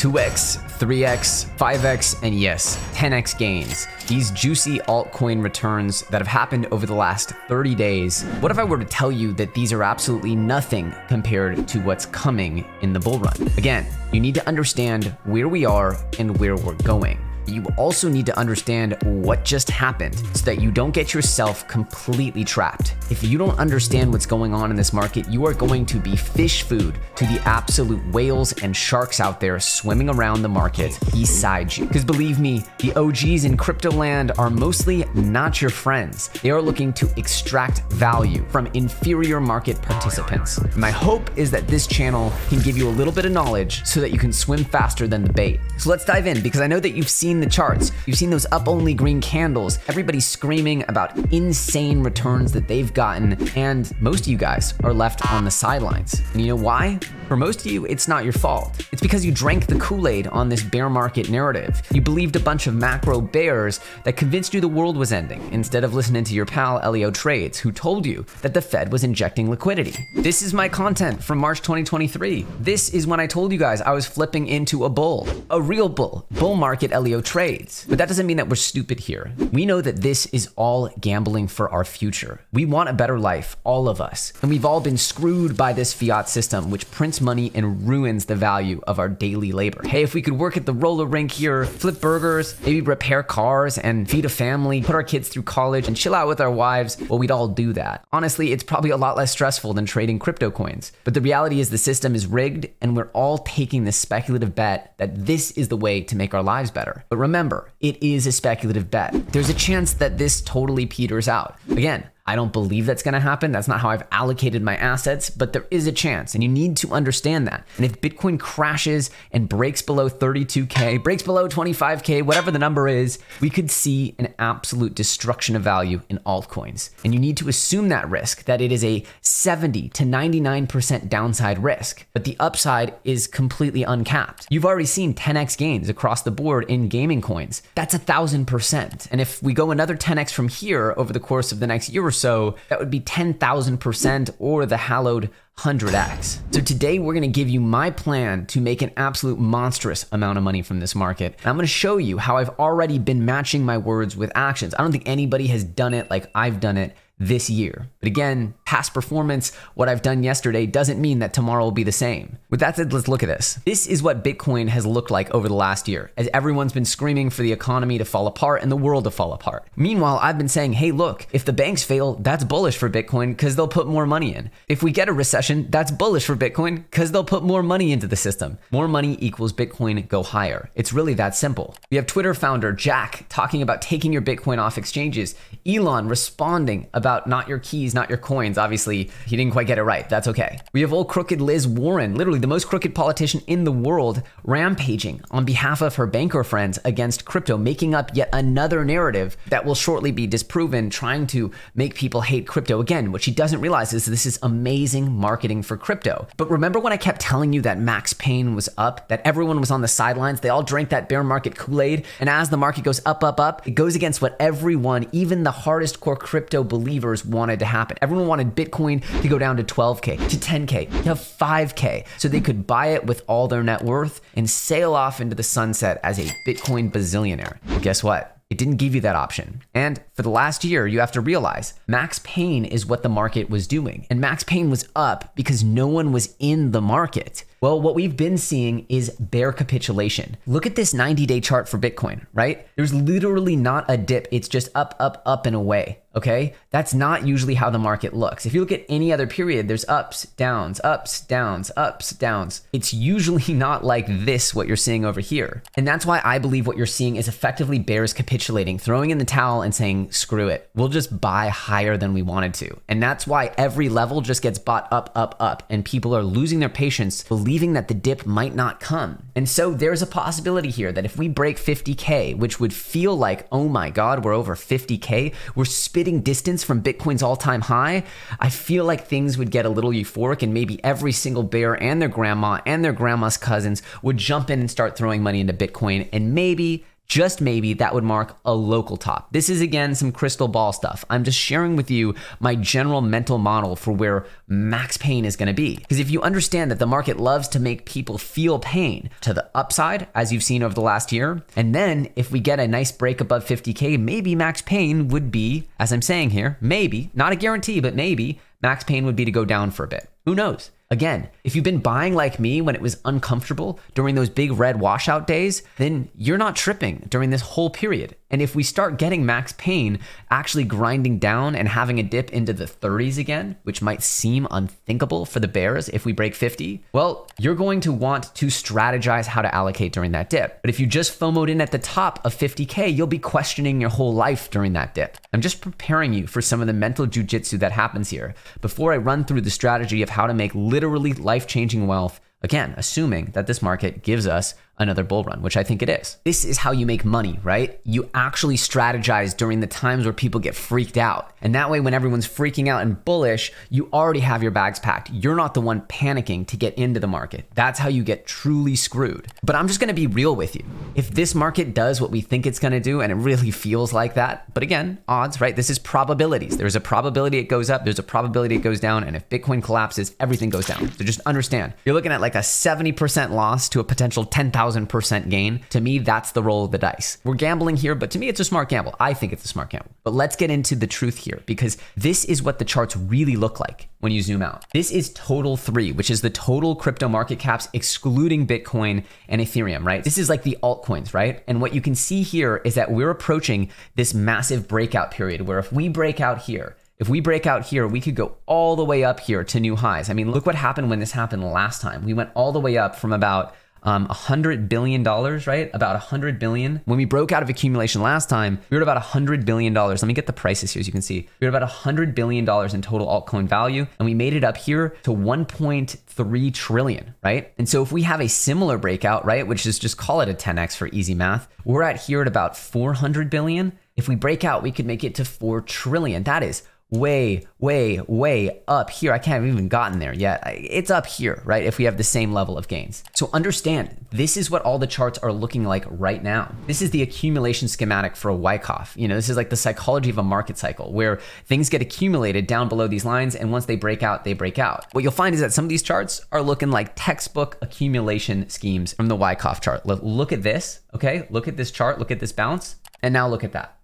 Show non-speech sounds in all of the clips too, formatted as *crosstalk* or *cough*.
2x, 3x, 5x, and yes, 10x gains. These juicy altcoin returns that have happened over the last 30 days. What if I were to tell you that these are absolutely nothing compared to what's coming in the bull run? Again, you need to understand where we are and where we're going you also need to understand what just happened so that you don't get yourself completely trapped. If you don't understand what's going on in this market, you are going to be fish food to the absolute whales and sharks out there swimming around the market beside you. Because believe me, the OGs in crypto land are mostly not your friends. They are looking to extract value from inferior market participants. My hope is that this channel can give you a little bit of knowledge so that you can swim faster than the bait. So let's dive in because I know that you've seen the charts. You've seen those up only green candles. Everybody's screaming about insane returns that they've gotten, and most of you guys are left on the sidelines. And you know why? For most of you, it's not your fault. It's because you drank the Kool Aid on this bear market narrative. You believed a bunch of macro bears that convinced you the world was ending instead of listening to your pal Ellio Trades, who told you that the Fed was injecting liquidity. This is my content from March 2023. This is when I told you guys I was flipping into a bull, a real bull, bull market Ellio trades. But that doesn't mean that we're stupid here. We know that this is all gambling for our future. We want a better life, all of us. And we've all been screwed by this fiat system, which prints money and ruins the value of our daily labor. Hey, if we could work at the roller rink here, flip burgers, maybe repair cars and feed a family, put our kids through college and chill out with our wives, well, we'd all do that. Honestly, it's probably a lot less stressful than trading crypto coins. But the reality is the system is rigged and we're all taking this speculative bet that this is the way to make our lives better. But remember, it is a speculative bet. There's a chance that this totally peters out. Again, I don't believe that's going to happen. That's not how I've allocated my assets, but there is a chance, and you need to understand that. And if Bitcoin crashes and breaks below 32K, breaks below 25K, whatever the number is, we could see an absolute destruction of value in altcoins. And you need to assume that risk, that it is a 70 to 99% downside risk, but the upside is completely uncapped. You've already seen 10x gains across the board in gaming coins. That's a thousand percent. And if we go another 10x from here over the course of the next year or so, that would be 10,000% or the hallowed 100x. So today we're gonna give you my plan to make an absolute monstrous amount of money from this market. And I'm gonna show you how I've already been matching my words with actions. I don't think anybody has done it like I've done it this year. But again, past performance, what I've done yesterday doesn't mean that tomorrow will be the same. With that said, let's look at this. This is what Bitcoin has looked like over the last year, as everyone's been screaming for the economy to fall apart and the world to fall apart. Meanwhile, I've been saying, hey, look, if the banks fail, that's bullish for Bitcoin because they'll put more money in. If we get a recession, that's bullish for Bitcoin because they'll put more money into the system. More money equals Bitcoin go higher. It's really that simple. We have Twitter founder Jack talking about taking your Bitcoin off exchanges, Elon responding about about not your keys, not your coins. Obviously, he didn't quite get it right. That's okay. We have old crooked Liz Warren, literally the most crooked politician in the world, rampaging on behalf of her banker friends against crypto, making up yet another narrative that will shortly be disproven, trying to make people hate crypto. Again, what she doesn't realize is this is amazing marketing for crypto. But remember when I kept telling you that Max Pain was up, that everyone was on the sidelines, they all drank that bear market Kool Aid, and as the market goes up, up, up, it goes against what everyone, even the hardest core crypto believers, believers wanted to happen. Everyone wanted Bitcoin to go down to 12K, to 10K, to 5K, so they could buy it with all their net worth and sail off into the sunset as a Bitcoin bazillionaire. Well, guess what? It didn't give you that option. And for the last year, you have to realize Max Pain is what the market was doing. And Max Pain was up because no one was in the market. Well, what we've been seeing is bear capitulation. Look at this 90 day chart for Bitcoin, right? There's literally not a dip, it's just up, up, up, and away. Okay, that's not usually how the market looks. If you look at any other period, there's ups, downs, ups, downs, ups, downs. It's usually *laughs* not like this, what you're seeing over here. And that's why I believe what you're seeing is effectively bears capitulating, throwing in the towel and saying, screw it, we'll just buy higher than we wanted to. And that's why every level just gets bought up, up, up, and people are losing their patience, that the dip might not come. And so there's a possibility here that if we break 50K, which would feel like, oh my God, we're over 50K, we're spitting distance from Bitcoin's all time high, I feel like things would get a little euphoric and maybe every single bear and their grandma and their grandma's cousins would jump in and start throwing money into Bitcoin and maybe just maybe that would mark a local top. This is again some crystal ball stuff. I'm just sharing with you my general mental model for where max pain is going to be. Because if you understand that the market loves to make people feel pain to the upside, as you've seen over the last year, and then if we get a nice break above 50K, maybe max pain would be, as I'm saying here, maybe, not a guarantee, but maybe max pain would be to go down for a bit. Who knows? Again, if you've been buying like me when it was uncomfortable during those big red washout days, then you're not tripping during this whole period. And if we start getting max pain actually grinding down and having a dip into the 30s again, which might seem unthinkable for the bears if we break 50, well, you're going to want to strategize how to allocate during that dip. But if you just FOMOed in at the top of 50K, you'll be questioning your whole life during that dip. I'm just preparing you for some of the mental jujitsu that happens here before I run through the strategy of how to make literally life changing wealth. Again, assuming that this market gives us another bull run, which I think it is. This is how you make money, right? You actually strategize during the times where people get freaked out. And that way, when everyone's freaking out and bullish, you already have your bags packed. You're not the one panicking to get into the market. That's how you get truly screwed. But I'm just gonna be real with you. If this market does what we think it's gonna do, and it really feels like that, but again, odds, right? This is probabilities. There's a probability it goes up, there's a probability it goes down, and if Bitcoin collapses, everything goes down. So just understand, you're looking at like a 70% loss to a potential 10,000 1000% gain. To me, that's the roll of the dice. We're gambling here, but to me, it's a smart gamble. I think it's a smart gamble. But let's get into the truth here because this is what the charts really look like when you zoom out. This is total three, which is the total crypto market caps excluding Bitcoin and Ethereum, right? This is like the altcoins, right? And what you can see here is that we're approaching this massive breakout period where if we break out here, if we break out here, we could go all the way up here to new highs. I mean, look what happened when this happened last time. We went all the way up from about um, $100 billion, right? About 100 billion. When we broke out of accumulation last time, we were at about $100 billion. Let me get the prices here as you can see. We were about $100 billion in total altcoin value, and we made it up here to 1.3 trillion, right? And so if we have a similar breakout, right, which is just call it a 10x for easy math, we're at here at about 400 billion. If we break out, we could make it to 4 trillion. That is way, way, way up here. I can't even gotten there yet. It's up here, right? If we have the same level of gains. So understand, this is what all the charts are looking like right now. This is the accumulation schematic for a Wyckoff. You know, this is like the psychology of a market cycle where things get accumulated down below these lines and once they break out, they break out. What you'll find is that some of these charts are looking like textbook accumulation schemes from the Wyckoff chart. Look at this, okay? Look at this chart, look at this bounce, and now look at that.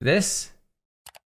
This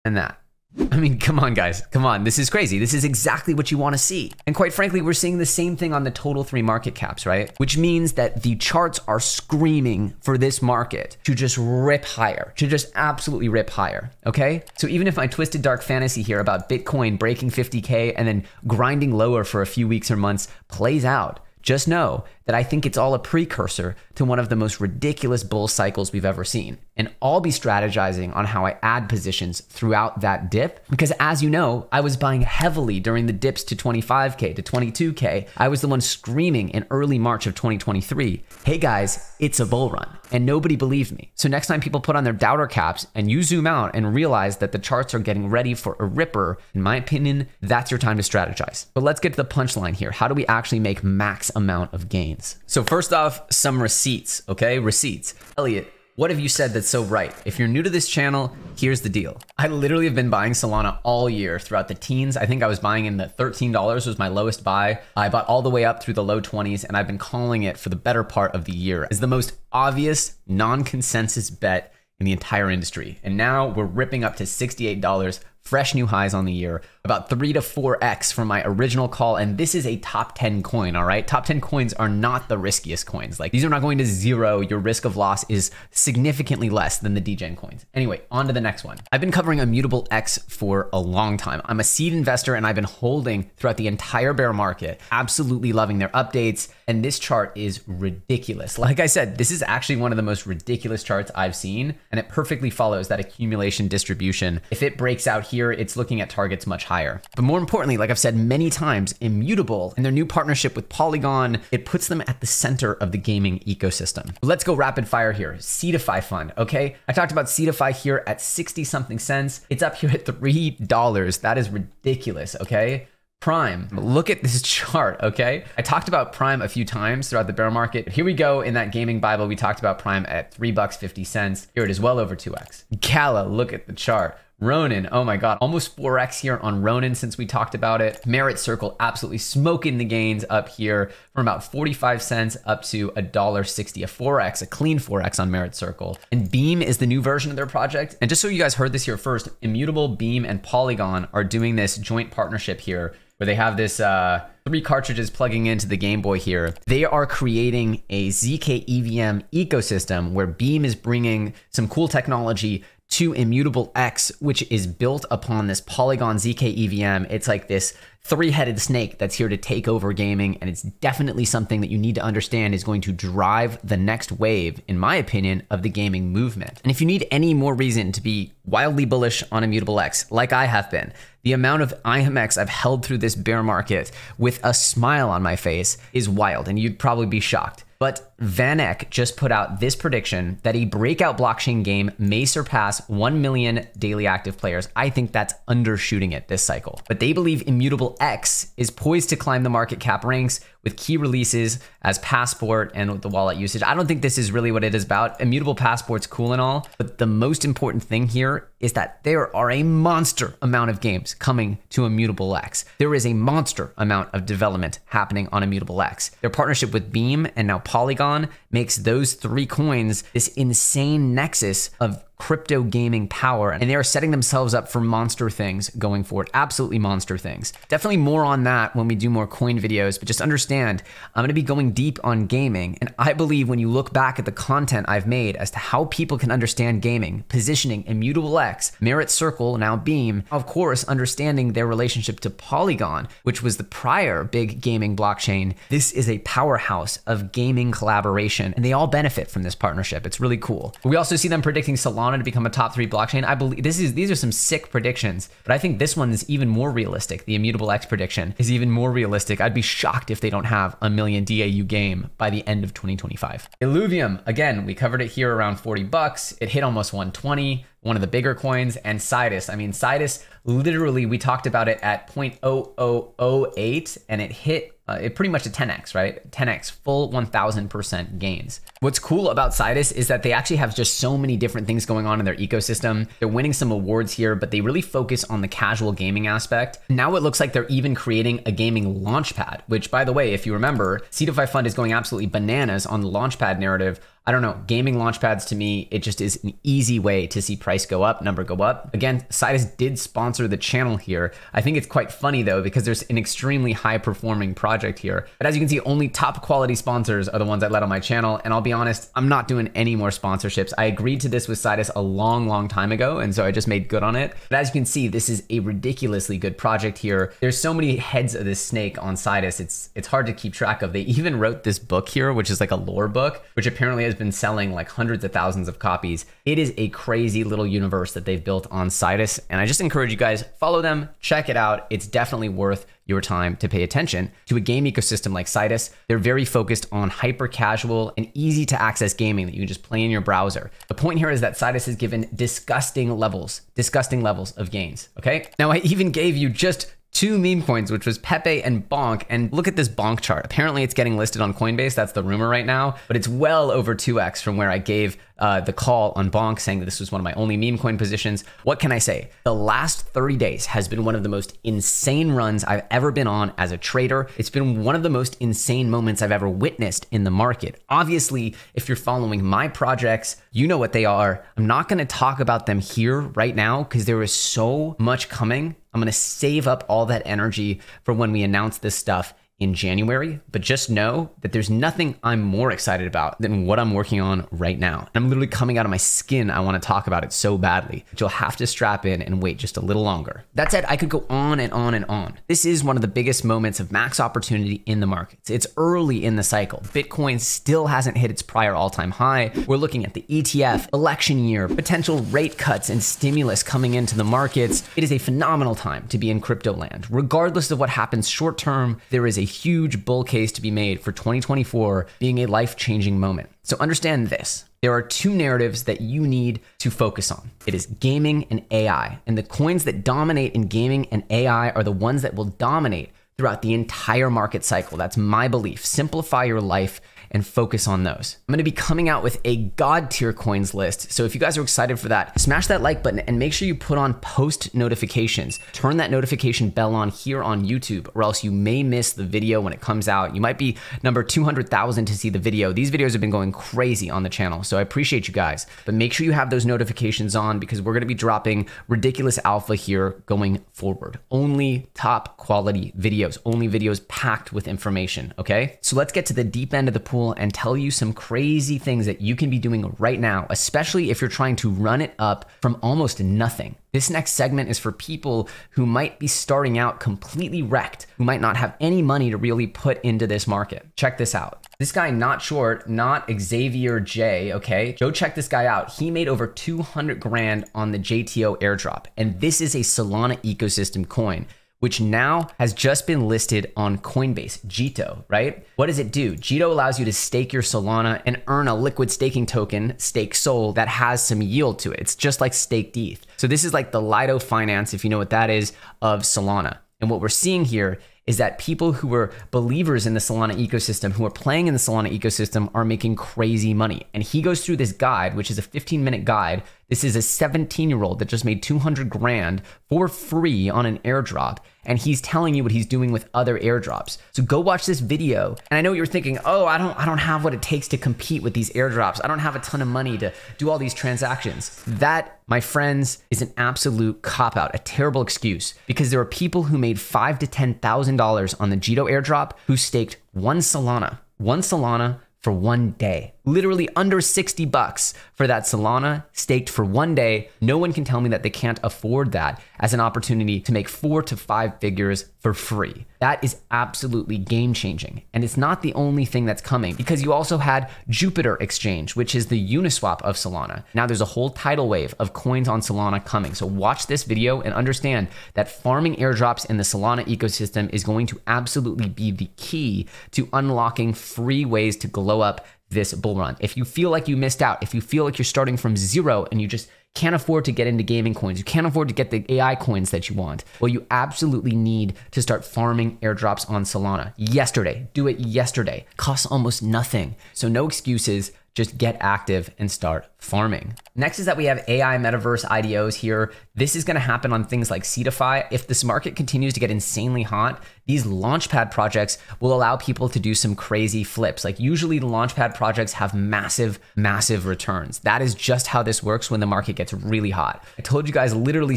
and that. I mean, come on, guys. Come on. This is crazy. This is exactly what you want to see. And quite frankly, we're seeing the same thing on the total three market caps, right? Which means that the charts are screaming for this market to just rip higher, to just absolutely rip higher. Okay. So even if my twisted dark fantasy here about Bitcoin breaking 50K and then grinding lower for a few weeks or months plays out, just know that I think it's all a precursor to one of the most ridiculous bull cycles we've ever seen. And I'll be strategizing on how I add positions throughout that dip. Because as you know, I was buying heavily during the dips to 25K, to 22K. I was the one screaming in early March of 2023, hey guys, it's a bull run. And nobody believed me. So next time people put on their doubter caps and you zoom out and realize that the charts are getting ready for a ripper, in my opinion, that's your time to strategize. But let's get to the punchline here. How do we actually make max amount of gain? So first off, some receipts, okay? Receipts. Elliot, what have you said that's so right? If you're new to this channel, here's the deal. I literally have been buying Solana all year throughout the teens. I think I was buying in the $13 was my lowest buy. I bought all the way up through the low 20s and I've been calling it for the better part of the year as the most obvious non-consensus bet in the entire industry. And now we're ripping up to $68 fresh new highs on the year, about 3 to 4x from my original call. And this is a top 10 coin, all right? Top 10 coins are not the riskiest coins. Like these are not going to zero. Your risk of loss is significantly less than the DGen coins. Anyway, on to the next one. I've been covering Immutable X for a long time. I'm a seed investor and I've been holding throughout the entire bear market, absolutely loving their updates. And this chart is ridiculous. Like I said, this is actually one of the most ridiculous charts I've seen. And it perfectly follows that accumulation distribution. If it breaks out here, it's looking at targets much higher. But more importantly, like I've said many times, Immutable and their new partnership with Polygon, it puts them at the center of the gaming ecosystem. Let's go rapid fire here. Seedify fund, okay? I talked about Seedify here at 60 something cents. It's up here at $3. That is ridiculous, okay? Prime. Look at this *laughs* chart, okay? I talked about Prime a few times throughout the bear market. Here we go in that gaming Bible. We talked about Prime at three bucks 50 cents. Here it is well over 2x. Gala, look at the chart. Ronin, oh my God, almost 4x here on Ronin since we talked about it. Merit Circle absolutely smoking the gains up here from about 45 cents up to a dollar 60, a 4x, a clean 4x on Merit Circle. And Beam is the new version of their project. And just so you guys heard this here first, Immutable, Beam, and Polygon are doing this joint partnership here where they have this uh, three cartridges plugging into the Game Boy here. They are creating a ZK EVM ecosystem where Beam is bringing some cool technology to Immutable X, which is built upon this Polygon ZK EVM. It's like this three-headed snake that's here to take over gaming, and it's definitely something that you need to understand is going to drive the next wave, in my opinion, of the gaming movement. And if you need any more reason to be wildly bullish on Immutable X, like I have been, the amount of IMX I've held through this bear market with a smile on my face is wild, and you'd probably be shocked. But VanEck just put out this prediction that a breakout blockchain game may surpass 1 million daily active players. I think that's undershooting it this cycle. But they believe Immutable X is poised to climb the market cap ranks with key releases as Passport and the wallet usage. I don't think this is really what it is about. Immutable Passport's cool and all, but the most important thing here is that there are a monster amount of games coming to Immutable X. There is a monster amount of development happening on Immutable X. Their partnership with Beam and now Polygon makes those three coins this insane nexus of crypto gaming power, and they are setting themselves up for monster things going forward. Absolutely monster things. Definitely more on that when we do more coin videos, but just understand I'm gonna be going deep on gaming. And I believe when you look back at the content I've made as to how people can understand gaming, positioning Immutable X, Merit Circle, now Beam, of course, understanding their relationship to Polygon, which was the prior big gaming blockchain, this is a powerhouse of gaming collaboration, and they all benefit from this partnership. It's really cool. We also see them predicting Solana to become a top three blockchain. I believe this is these are some sick predictions, but I think this one is even more realistic. The immutable X prediction is even more realistic. I'd be shocked if they don't have a million DAU game by the end of 2025. Illuvium, again, we covered it here around 40 bucks. It hit almost 120 one of the bigger coins, and Sidus. I mean, Sidus, literally, we talked about it at 0.0008, and it hit uh, it pretty much a 10x, right? 10x, full 1000% gains. What's cool about Sidus is that they actually have just so many different things going on in their ecosystem. They're winning some awards here, but they really focus on the casual gaming aspect. Now it looks like they're even creating a gaming launchpad, which, by the way, if you remember, Seedify Fund is going absolutely bananas on the launchpad narrative I don't know, gaming launchpads to me, it just is an easy way to see price go up, number go up. Again, Sidus did sponsor the channel here. I think it's quite funny though, because there's an extremely high performing project here. But as you can see, only top quality sponsors are the ones I let on my channel. And I'll be honest, I'm not doing any more sponsorships. I agreed to this with Sidus a long, long time ago. And so I just made good on it. But as you can see, this is a ridiculously good project here. There's so many heads of this snake on Sidus. It's, it's hard to keep track of. They even wrote this book here, which is like a lore book, which apparently been selling like hundreds of thousands of copies. It is a crazy little universe that they've built on Sidus, and I just encourage you guys follow them, check it out. It's definitely worth your time to pay attention to a game ecosystem like Sidus. They're very focused on hyper casual and easy to access gaming that you can just play in your browser. The point here is that Sidus has given disgusting levels, disgusting levels of gains. Okay. Now I even gave you just two meme coins, which was Pepe and Bonk. And look at this Bonk chart. Apparently, it's getting listed on Coinbase. That's the rumor right now, but it's well over 2x from where I gave uh, the call on Bonk saying that this was one of my only meme coin positions. What can I say? The last 30 days has been one of the most insane runs I've ever been on as a trader. It's been one of the most insane moments I've ever witnessed in the market. Obviously, if you're following my projects, you know what they are. I'm not going to talk about them here right now because there is so much coming. I'm going to save up all that energy for when we announce this stuff in January, but just know that there's nothing I'm more excited about than what I'm working on right now. I'm literally coming out of my skin. I want to talk about it so badly, but you'll have to strap in and wait just a little longer. That said, I could go on and on and on. This is one of the biggest moments of max opportunity in the markets. It's early in the cycle. Bitcoin still hasn't hit its prior all time high. We're looking at the ETF, election year, potential rate cuts, and stimulus coming into the markets. It is a phenomenal time to be in crypto land. Regardless of what happens short term, there is a huge bull case to be made for 2024 being a life changing moment. So understand this. There are two narratives that you need to focus on. It is gaming and AI. And the coins that dominate in gaming and AI are the ones that will dominate throughout the entire market cycle. That's my belief. Simplify your life and focus on those. I'm gonna be coming out with a God tier coins list. So if you guys are excited for that, smash that like button and make sure you put on post notifications. Turn that notification bell on here on YouTube, or else you may miss the video when it comes out. You might be number 200,000 to see the video. These videos have been going crazy on the channel, so I appreciate you guys. But make sure you have those notifications on because we're gonna be dropping ridiculous alpha here going forward. Only top quality videos, only videos packed with information, okay? So let's get to the deep end of the pool and tell you some crazy things that you can be doing right now, especially if you're trying to run it up from almost nothing. This next segment is for people who might be starting out completely wrecked, who might not have any money to really put into this market. Check this out. This guy, not short, not Xavier J, okay? Go check this guy out. He made over 200 grand on the JTO airdrop, and this is a Solana ecosystem coin which now has just been listed on Coinbase, Jito, right? What does it do? Jito allows you to stake your Solana and earn a liquid staking token, Stake Sol, that has some yield to it. It's just like staked ETH. So this is like the Lido Finance, if you know what that is, of Solana. And what we're seeing here is that people who were believers in the Solana ecosystem, who are playing in the Solana ecosystem, are making crazy money. And he goes through this guide, which is a 15 minute guide. This is a 17 year old that just made 200 grand for free on an airdrop and he's telling you what he's doing with other airdrops. So go watch this video. And I know you're thinking, "Oh, I don't I don't have what it takes to compete with these airdrops. I don't have a ton of money to do all these transactions." That, my friends, is an absolute cop out, a terrible excuse because there are people who made 5 to $10,000 on the Jito airdrop who staked 1 Solana. 1 Solana for one day. Literally under 60 bucks for that Solana staked for one day. No one can tell me that they can't afford that as an opportunity to make four to five figures for free. That is absolutely game changing. And it's not the only thing that's coming because you also had Jupiter Exchange, which is the Uniswap of Solana. Now there's a whole tidal wave of coins on Solana coming. So watch this video and understand that farming airdrops in the Solana ecosystem is going to absolutely be the key to unlocking free ways to glow up this bull run. If you feel like you missed out, if you feel like you're starting from zero and you just can't afford to get into gaming coins, you can't afford to get the AI coins that you want, well, you absolutely need to start farming airdrops on Solana yesterday. Do it yesterday. Costs almost nothing. So, no excuses. Just get active and start farming. Next is that we have AI metaverse IDOs here. This is going to happen on things like Seedify. If this market continues to get insanely hot, these launchpad projects will allow people to do some crazy flips. Like usually launchpad projects have massive, massive returns. That is just how this works when the market gets really hot. I told you guys literally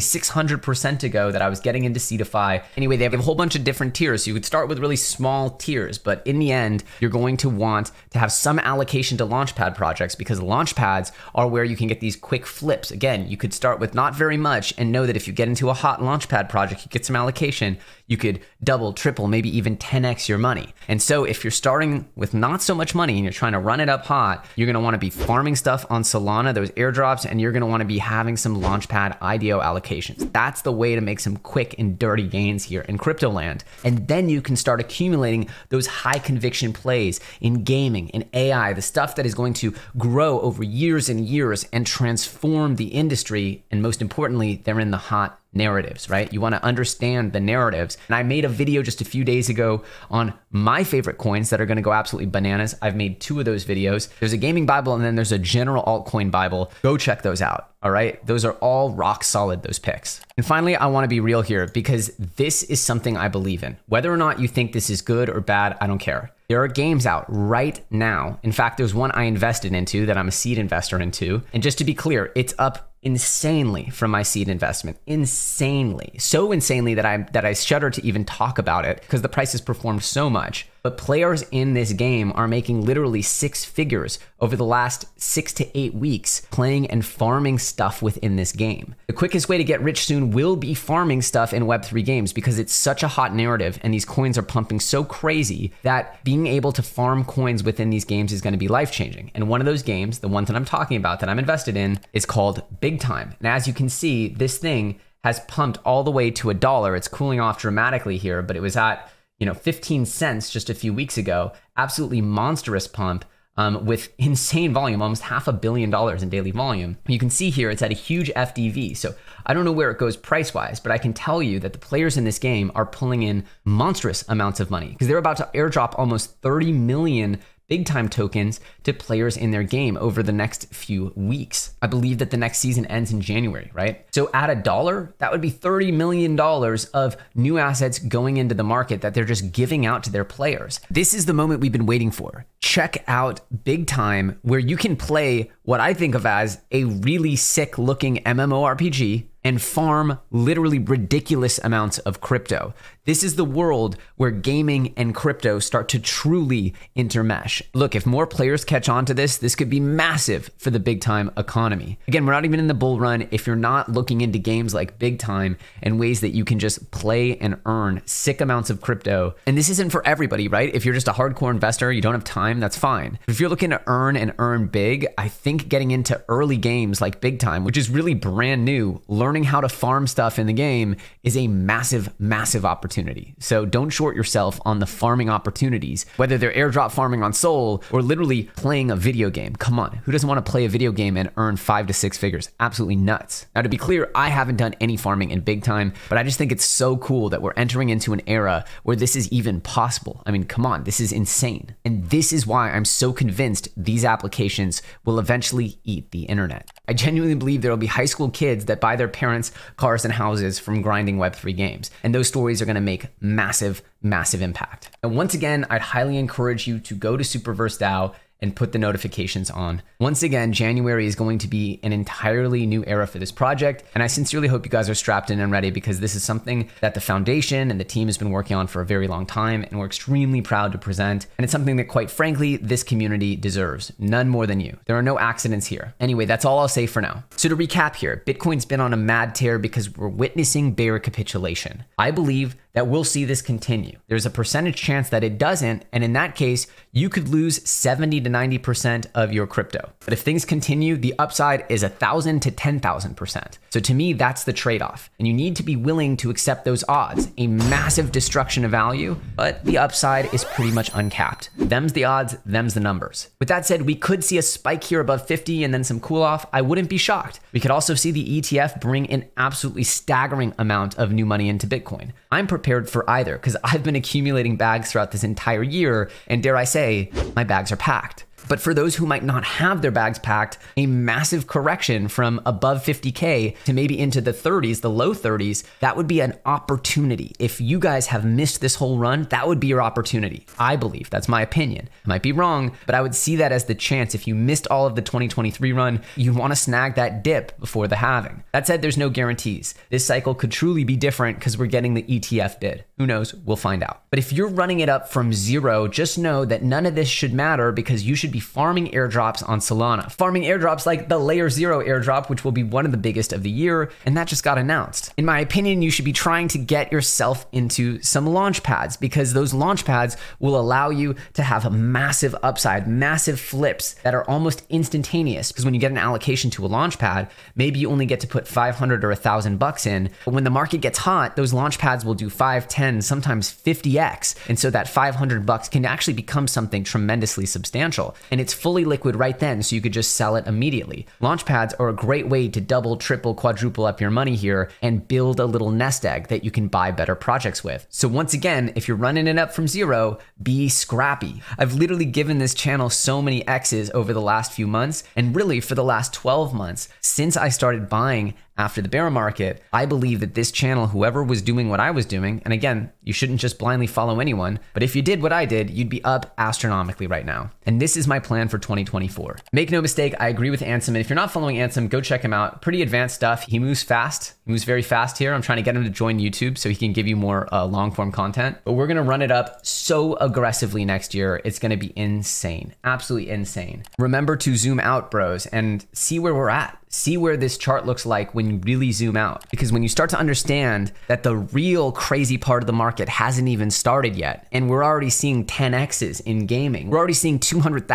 600% ago that I was getting into Seedify. Anyway, they have a whole bunch of different tiers. So you could start with really small tiers, but in the end, you're going to want to have some allocation to launchpad projects because launchpads are where you can get these quick flips. Again, you could start with not very much and know that if you get into a hot launchpad project, you get some allocation, you could double, triple, maybe even 10x your money. And so if you're starting with not so much money and you're trying to run it up hot, you're gonna wanna be farming stuff on Solana, those airdrops, and you're gonna wanna be having some launchpad IDO allocations. That's the way to make some quick and dirty gains here in crypto land. And then you can start accumulating those high conviction plays in gaming, in AI, the stuff that is going to grow over years and years and transform the industry. And most importantly, they're in the hot narratives, right? You want to understand the narratives. And I made a video just a few days ago on my favorite coins that are going to go absolutely bananas. I've made two of those videos. There's a gaming Bible and then there's a general altcoin Bible. Go check those out. All right. Those are all rock solid, those picks. And finally, I want to be real here because this is something I believe in. Whether or not you think this is good or bad, I don't care. There are games out right now. In fact, there's one I invested into that I'm a seed investor into. And just to be clear, it's up insanely from my seed investment. Insanely. So insanely that I that I shudder to even talk about it because the price has performed so much. But players in this game are making literally six figures over the last six to eight weeks playing and farming stuff within this game. The quickest way to get rich soon will be farming stuff in Web3 games because it's such a hot narrative and these coins are pumping so crazy that being able to farm coins within these games is going to be life changing. And one of those games, the ones that I'm talking about that I'm invested in, is called Big Time. And as you can see, this thing has pumped all the way to a dollar. It's cooling off dramatically here, but it was at you know, 15 cents just a few weeks ago. Absolutely monstrous pump. Um, with *laughs* insane volume, almost half a billion dollars in daily volume. You can see here it's at a huge FDV. So I don't know where it goes price wise, but I can tell you that the players in this game are pulling in monstrous amounts of money because they're about to airdrop almost 30 million big time tokens to players in their game over the next few weeks. I believe that the next season ends in January, right? So at a dollar, that would be $30 million of new assets going into the market that they're just giving out to their players. This is the moment we've been waiting for. Check out Big Time, where you can play what I think of as a really sick looking MMORPG and farm literally ridiculous amounts of crypto. This is the world where gaming and crypto start to truly intermesh. Look, if more players catch on to this, this could be massive for the big time economy. Again, we're not even in the bull run. If you're not looking into games like big time and ways that you can just play and earn sick amounts of crypto, and this isn't for everybody, right? If you're just a hardcore investor, you don't have time, that's fine. If you're looking to earn and earn big, I think getting into early games like big time, which is really brand new, learning how to farm stuff in the game is a massive, massive opportunity opportunity. So don't short yourself on the farming opportunities, whether they're airdrop farming on Sol or literally playing a video game. Come on, who doesn't want to play a video game and earn five to six figures? Absolutely nuts. Now, to be clear, I haven't done any farming in big time, but I just think it's so cool that we're entering into an era where this is even possible. I mean, come on, this is insane. And this is why I'm so convinced these applications will eventually eat the internet. I genuinely believe there will be high school kids that buy their parents cars and houses from grinding Web3 games. And those stories are going to make massive, massive impact. And once again, I'd highly encourage you to go to Superverse DAO and put the notifications on. Once again, January is going to be an entirely new era for this project, and I sincerely hope you guys are strapped in and ready because this is something that the foundation and the team has been working on for a very long time, and we're extremely proud to present. And it's something that, quite frankly, this community deserves, none more than you. There are no accidents here. Anyway, that's all I'll say for now. So to recap here, Bitcoin's been on a mad tear because we're witnessing bear capitulation. I believe that we'll see this continue. There's a percentage chance that it doesn't, and in that case, you could lose 70 to 90% of your crypto. But if things continue, the upside is 1,000 to 10,000%. So to me, that's the trade off. And you need to be willing to accept those odds a massive destruction of value, but the upside is pretty much uncapped. Them's the odds, them's the numbers. With that said, we could see a spike here above 50 and then some cool off. I wouldn't be shocked. We could also see the ETF bring an absolutely staggering amount of new money into Bitcoin. I'm prepared for either because I've been accumulating bags throughout this entire year, and dare I say, my bags are packed. But for those who might not have their bags packed, a massive correction from above 50K to maybe into the 30s, the low 30s, that would be an opportunity. If you guys have missed this whole run, that would be your opportunity. I believe. That's my opinion. I might be wrong, but I would see that as the chance. If you missed all of the 2023 run, you want to snag that dip before the halving. That said, there's no guarantees. This cycle could truly be different because we're getting the ETF bid. Who knows? We'll find out. But if you're running it up from zero, just know that none of this should matter because you should be farming airdrops on Solana. Farming airdrops like the Layer Zero airdrop, which will be one of the biggest of the year, and that just got announced. In my opinion, you should be trying to get yourself into some launch pads because those launch pads will allow you to have a massive upside, massive flips that are almost instantaneous. Because when you get an allocation to a launch pad, maybe you only get to put 500 or 1,000 bucks in. But when the market gets hot, those launch pads will do 5, 10, sometimes 50x. And so that 500 bucks can actually become something tremendously substantial. And it's fully liquid right then, so you could just sell it immediately. Launch pads are a great way to double, triple, quadruple up your money here and build a little nest egg that you can buy better projects with. So once again, if you're running it up from zero, be scrappy. I've literally given this channel so many X's over the last few months, and really for the last 12 months since I started buying after the bear market, I believe that this channel, whoever was doing what I was doing, and again, you shouldn't just blindly follow anyone, but if you did what I did, you'd be up astronomically right now. And this is my plan for 2024. Make no mistake, I agree with Ansem. And if you're not following Ansem, go check him out. Pretty advanced stuff. He moves fast. He moves very fast here. I'm trying to get him to join YouTube so he can give you more uh, long form content. But we're to run it up so aggressively next year. It's to be insane. Absolutely insane. Remember to zoom out, bros, and see where we're at see where this chart looks like when you really zoom out. Because when you start to understand that the real crazy part of the market hasn't even started yet, and we're already seeing 10x's in gaming, we're already seeing $200,000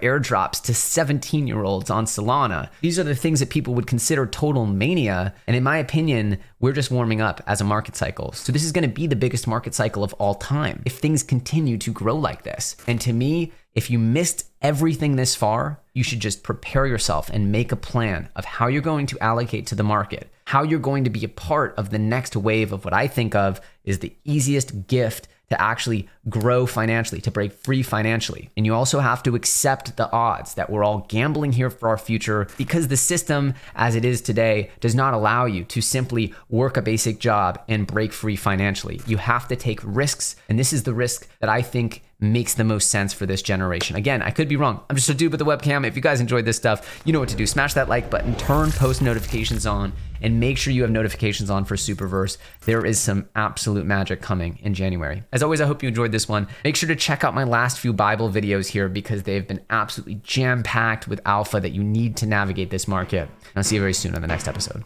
airdrops to 17 year olds on Solana. These are the things that people would consider total mania. And in my opinion, we're just warming up as a market cycle. So this is going to be the biggest market cycle of all time if things continue to grow like this. And to me, if you missed everything this far, you should just prepare yourself and make a plan of how you're going to allocate to the market, how you're going to be a part of the next wave of what I think of is the easiest gift to actually grow financially, to break free financially. And you also have to accept the odds that we're all gambling here for our future because the system as it is today does not allow you to simply work a basic job and break free financially. You have to take risks. And this is the risk that I think makes the most sense for this generation. Again, I could be wrong. I'm just a dude with a webcam. If you guys enjoyed this stuff, you know what to do. Smash that like button, turn post notifications on, and make sure you have notifications on for Superverse. There is some absolute magic coming in January. As always, I hope you enjoyed this one. Make sure to check out my last few Bible videos here because they've been absolutely jam packed with alpha that you need to navigate this market. I'll see you very soon on the next episode.